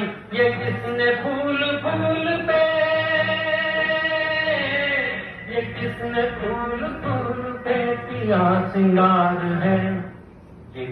ये किसने फूल फूल पे? ये किसने फूल फूल पे किया सिंगार है? ये